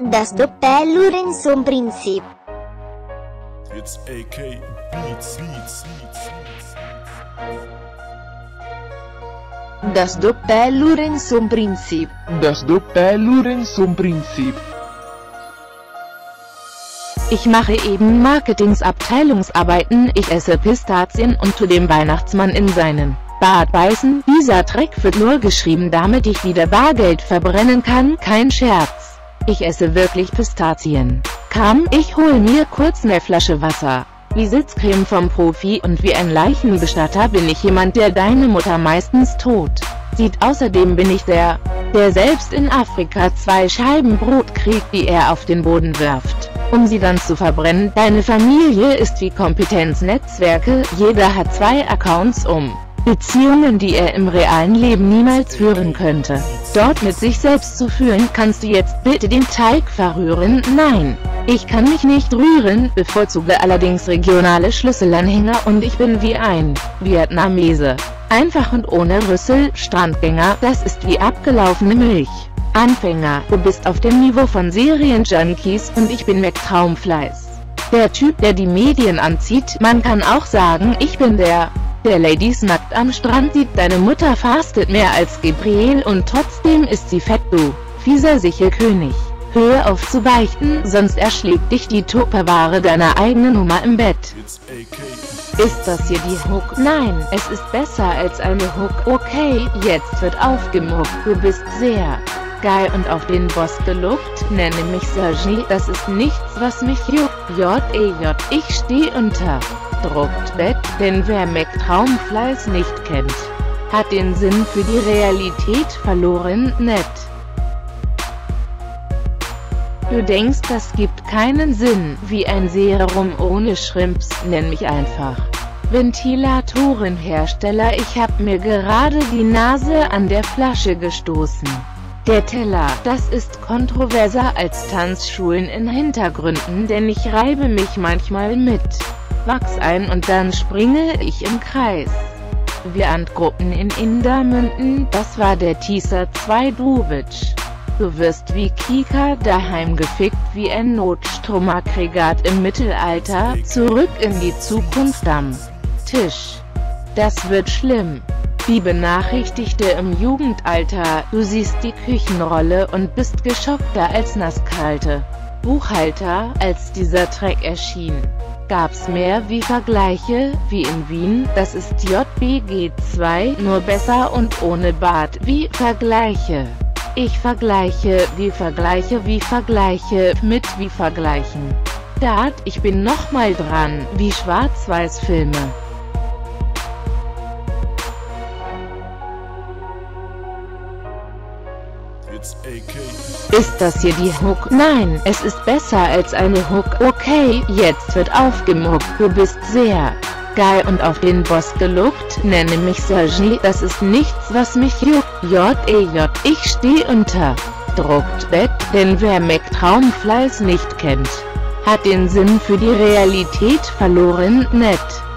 Das dubte Lorenzo-Prinzip. It's AK Beats, Beats, Beats. Das dubte Lorenzo-Prinzip. Das dubte Lorenzo-Prinzip. Ich mache eben Marketingsabteilungsarbeiten, ich esse Pistazien und tu dem Weihnachtsmann in seinen Bart beißen. Dieser Trick wird nur geschrieben, damit ich wieder Bargeld verbrennen kann, kein Scherz. Ich esse wirklich Pistazien. Komm, ich hol mir kurz ne Flasche Wasser. Wie Sitzcreme vom Profi und wie ein Leichenbestatter bin ich jemand, der deine Mutter meistens tot sieht. Außerdem bin ich der, der selbst in Afrika zwei Scheiben Brot kriegt, die er auf den Boden wirft um sie dann zu verbrennen. Deine Familie ist wie Kompetenznetzwerke, jeder hat zwei Accounts um Beziehungen, die er im realen Leben niemals führen könnte. Dort mit sich selbst zu fühlen, kannst du jetzt bitte den Teig verrühren? Nein. Ich kann mich nicht rühren, bevorzuge allerdings regionale Schlüsselanhänger und ich bin wie ein Vietnamese. Einfach und ohne Rüssel, Strandgänger, das ist wie abgelaufene Milch. Anfänger, du bist auf dem Niveau von Serienjunkies und ich bin Traumfleiß. Der Typ, der die Medien anzieht, man kann auch sagen, ich bin der, der Ladies nackt am Strand sieht, deine Mutter fastet mehr als Gabriel und trotzdem ist sie fett, du, fieser Sichelkönig. Hör auf zu beichten, sonst erschlägt dich die Tupperware deiner eigenen Nummer im Bett. Ist das hier die Hook? Nein, es ist besser als eine Hook. Okay, jetzt wird aufgemuckt. Du bist sehr geil und auf den Boss gelobt. Nenne mich Sergi, das ist nichts, was mich juckt. J-E-J, ich steh unter druckt Bett, denn wer Traumfleiß nicht kennt, hat den Sinn für die Realität verloren, nett. Du denkst, das gibt keinen Sinn, wie ein Serum ohne Shrimps, nenn mich einfach. Ventilatorenhersteller Ich hab mir gerade die Nase an der Flasche gestoßen. Der Teller, das ist kontroverser als Tanzschulen in Hintergründen, denn ich reibe mich manchmal mit Wachs ein und dann springe ich im Kreis. Wir Antgruppen in Indermünden, das war der Teaser 2 Duvic. Du wirst wie Kika daheim gefickt wie ein Notstromaggregat im Mittelalter, zurück in die Zukunft am Tisch. Das wird schlimm. Die Benachrichtigte im Jugendalter, du siehst die Küchenrolle und bist geschockter als Nasskalte. Buchhalter, als dieser Track erschien, gab's mehr wie Vergleiche, wie in Wien, das ist JBG2, nur besser und ohne Bart, wie Vergleiche. Ich vergleiche, wie Vergleiche, wie Vergleiche, mit wie Vergleichen. Dart, ich bin nochmal dran, wie Schwarz-Weiß-Filme. Ist das hier die Hook? Nein, es ist besser als eine Hook. Okay, jetzt wird aufgemuckt. Du bist sehr geil und auf den Boss gelobt. Nenne mich Sergi, das ist nichts, was mich juckt. J-E-J, ich steh unter druckt Bett, denn wer Traumfleiß nicht kennt, hat den Sinn für die Realität verloren. Nett.